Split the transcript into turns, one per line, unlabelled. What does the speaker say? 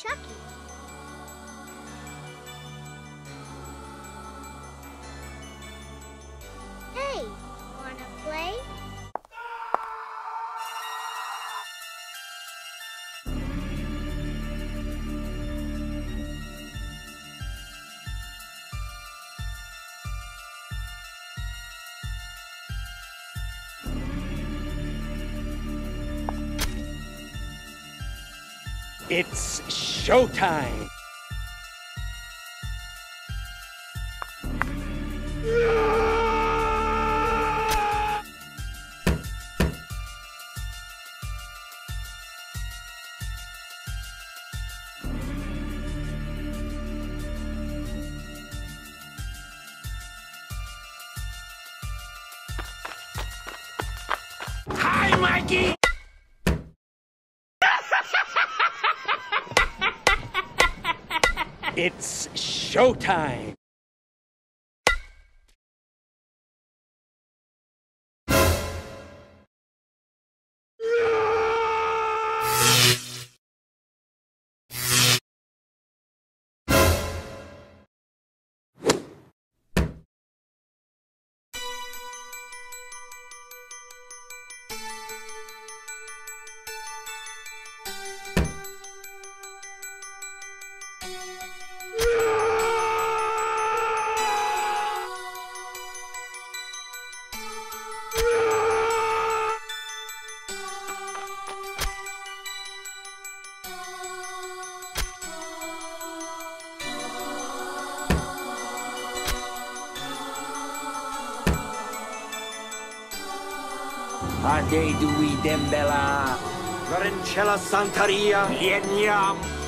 Chucky.
It's showtime! Hi, Mikey! It's showtime!
Ade dui dembella.
Varincella Santaria.
Lieniam